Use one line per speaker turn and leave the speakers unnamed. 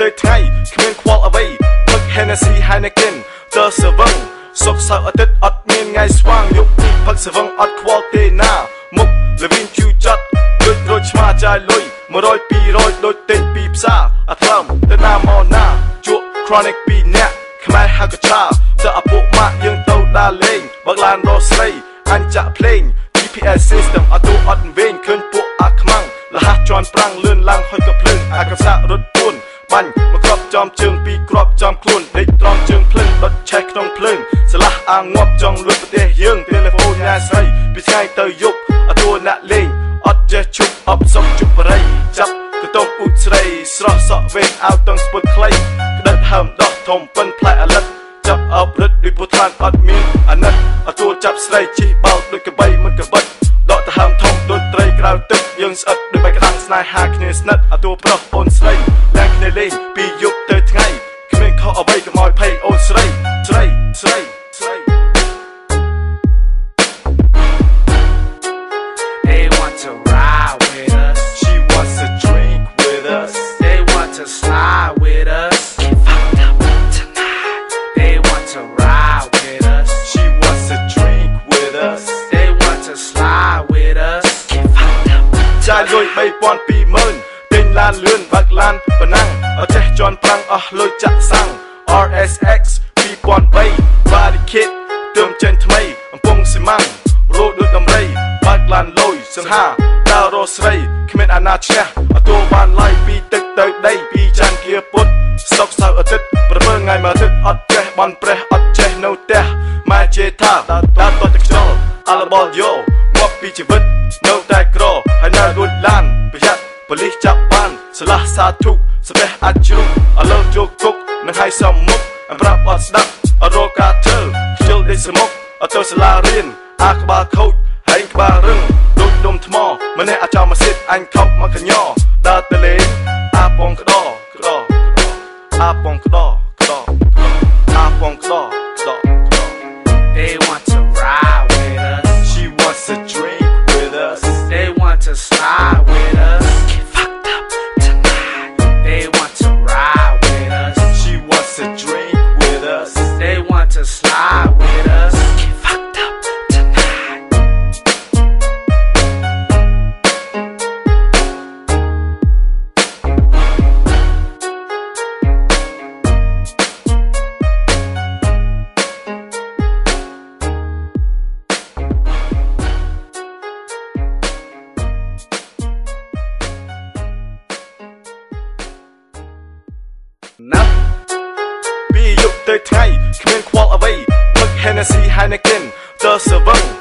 ទៅថ្ងៃគ្មានខ្វល់អ្វីផឹក Hennessy Heineken ទៅសវឹងសុកសៅរ៍អាទិត្យអត់មានថ្ងៃស្វាងយប់នេះផឹកសវឹងអត់ខ្វល់ទេណាមុខលវីនជូចត់ដូចរួចឆ្មាចាយលុយ100 200ដូចទិញពីផ្សារអាថ្លើមទៅណាមកណាជក់ chronic 2នាក់ខ្មែរហៅកឆាទៅឪពុកម៉ាក់យើងទៅដើរលេងបើកឡានរស់ស្រីអញចាក់ភ្លេង GPS system អត់ទូអត់វិញឃើញពួកអាខ្មាំងលះជន់ប្រាំងលឿនឡើងហុយកភ្លើងអាកសារត់ពួន បាញ់មកគ្រាប់ចំជើងពីរគ្រាប់ចំខ្លួនដេកត្រង់ជើងភ្លឹងដុតឆេះក្នុងភ្លើងស្លាស់អាងាប់ចង់លួចប្រទេសយើងទូរស័ព្ទញ៉ាស្រីពីថ្ងៃទៅយប់អត់ទួអ្នកលេងអត់ចេះជប់អបសុកជប់បរិយចាប់កតុំអ៊ូតស្រីស្រស់សក់វែងអោតតងស្ពុតខ្លីក្តិតហើមដោះធំប៉ិនផ្លែអលិតចាប់អបរឹតដូចពុឋានអត់មានអាណិតអត់ទួចាប់ស្រីជិះបោកដូចកបីមិនកបិត ដកទៅហើមធំដូចត្រីក្រៅទឹកយើងស្អិតដូចបៃក្តាំងស្នេហាគ្នាស្និទ្ធអត់ទួប្រុសអូនស្រីឡើងគ្នាលេងពីយប់ទៅថ្ងៃគ្មានខុសអ្វីកុំឲ្យភ័យអូនស្រីស្រីស្រីស្រី
They want to ride with us.
She wants to drink with us
They want to slide
320000ទិញឡានលឿនបើកឡានប៉ុណ្ណឹងអត់ចេះជន់ប្រាំងអស់លុយចាក់សាំង RSX 2003 Body Kit ទើមចេញថ្មីអំពង់ស៊ីម៉ាំងរោដូចដំរីបើកឡានលុយសង្ហាដើររស់ស្រីគ្មានអាណាឈ្នះអត់ទូបានឡាយពីទឹកទៅដីពីច័ន្ទគាពុតសុកសៅរ៍អាទិត្យប្រមើថ្ងៃមួយអាទិត្យអត់ចេះបន់ប្រេះអត់ចេះនៅផ្ទះម៉ែជេថាដើរតទៅខ្យល់អលបលយោមកពីជីវិតនៅតែក្រហើយនៅរួចឡានប្រយ័ត្នប៉ូលីសចាប់បាន ស្លាស់សាធុស្បេះអាចជ្រុកឥឡូវចូលគុកនឹងឲ្យសំមុខអប្រាប់អត់ស្ដាប់អត់រកការធ្វើខ្ជិលដេកសមុខអត់ទៅសាលារៀនអាក្បាលខូចហើយក្បាលរឹងដូចដុំថ្មម្នាក់អាចមកសិតអញខោកមកកញ្ញដើរទៅលេងអាពងក្តោក្តោអាពងក្តោ
They want to slide with us.
Get fucked up tonight ណាប់ពីយប់ ទៅថ្ងៃគ្មានខ្វល់អ្វីផឹក Hennessy Heineken ទៅសវឹង